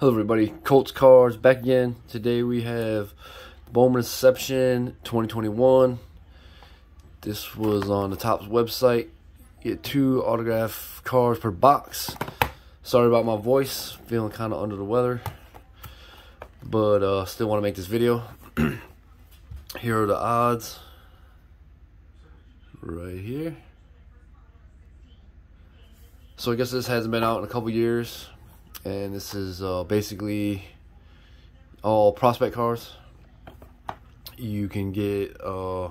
Hello everybody, Colts Cards back again. Today we have Bowman Inception 2021. This was on the Topps website. You get two autograph cards per box. Sorry about my voice, feeling kind of under the weather. But uh, still want to make this video. here are the odds. Right here. So I guess this hasn't been out in a couple years and this is uh, basically all prospect cards. You can get uh,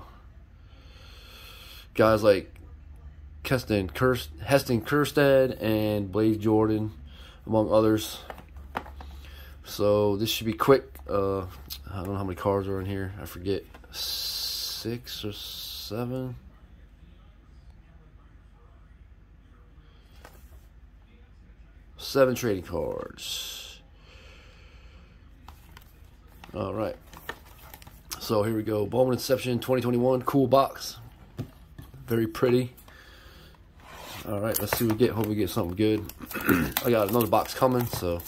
guys like Keston, Kirst, Heston Kjerstad and Blaze Jordan, among others. So this should be quick. Uh, I don't know how many cards are in here. I forget. Six or seven. Seven trading cards. All right. So here we go. Bowman Inception 2021. Cool box. Very pretty. All right, let's see what we get. Hope we get something good. I got another box coming, so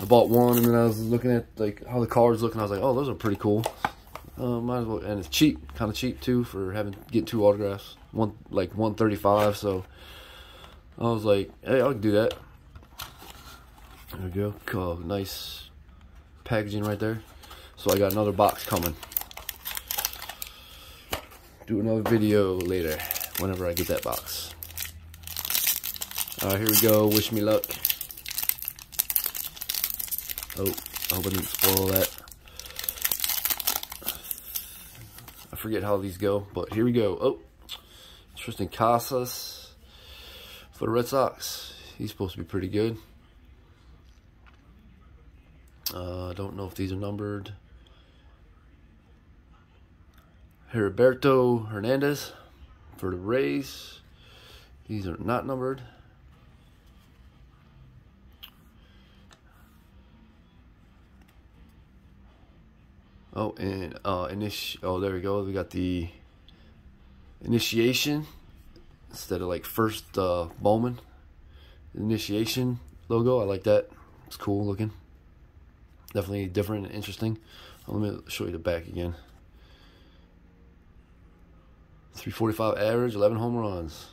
I bought one, and then I was looking at like how the cards look, and I was like, oh, those are pretty cool. Uh, might as well, and it's cheap, kind of cheap too for having get two autographs. One like 135, so I was like, hey, I'll do that. There we go. Cool. Nice packaging right there. So I got another box coming. Do another video later whenever I get that box. Alright, here we go. Wish me luck. Oh, I hope I didn't spoil that. I forget how these go, but here we go. Oh, Triston Casas for the Red Sox. He's supposed to be pretty good. Uh, I don't know if these are numbered. Heriberto Hernandez for the Rays. These are not numbered. Oh, and uh, initi oh, there we go. We got the initiation instead of like first uh, Bowman initiation logo. I like that. It's cool looking. Definitely different and interesting. Let me show you the back again. 345 average, 11 home runs.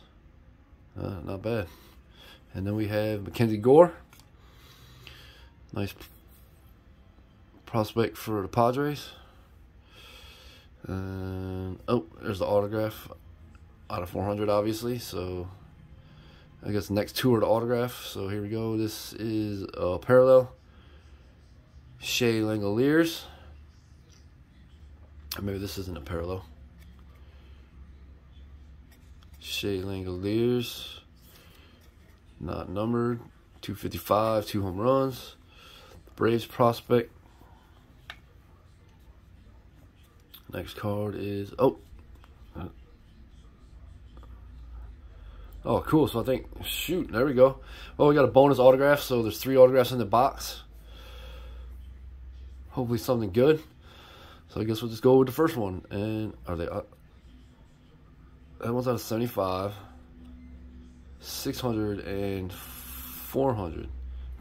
Uh, not bad. And then we have Mackenzie Gore. Nice prospect for the Padres. And, oh, there's the autograph out of 400 obviously so I guess next are the autograph. So here we go. This is a parallel. Shea Langeliers. maybe this isn't a parallel. Shea Langeliers. not numbered. 255 two home runs. Braves prospect. Next card is oh Oh, cool. So I think, shoot, there we go. Well, we got a bonus autograph. So there's three autographs in the box. Hopefully something good. So I guess we'll just go with the first one. And are they uh, That one's out of 75. 600 and 400.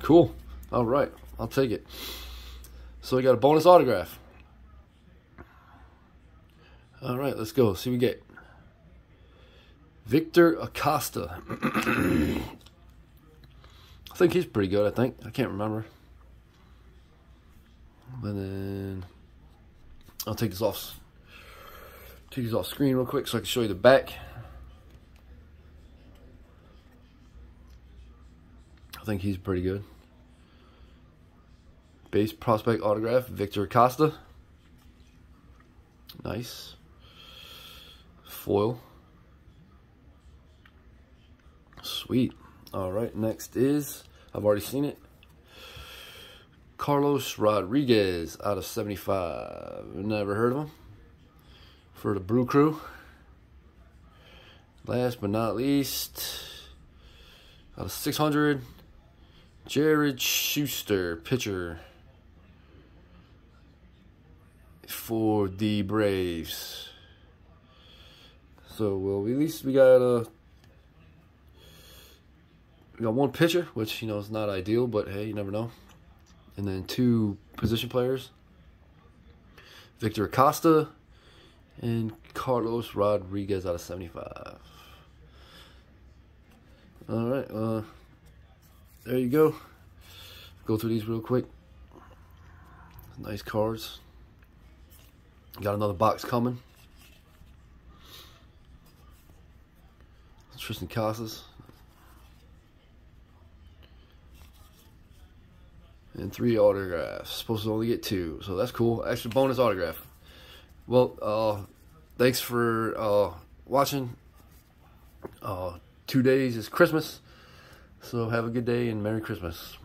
Cool. All right. I'll take it. So we got a bonus autograph. All right, let's go. See what we get. Victor Acosta. I think he's pretty good, I think. I can't remember. And then I'll take this off take this off screen real quick so I can show you the back. I think he's pretty good. Base prospect autograph, Victor Acosta. Nice. Foil. Sweet. All right, next is, I've already seen it. Carlos Rodriguez out of 75. Never heard of him. For the Brew Crew. Last but not least, out of 600, Jared Shuster, pitcher for the Braves. So, well, at least we got a got one pitcher, which you know is not ideal, but hey, you never know. And then two position players, Victor Acosta and Carlos Rodriguez out of 75. All right, uh, there you go. Go through these real quick. Nice cards. Got another box coming. Triston Casas. And three autographs. Supposed to only get two, so that's cool. Extra bonus autograph. Well, uh, thanks for uh, watching. Uh, two days is Christmas. So have a good day and Merry Christmas.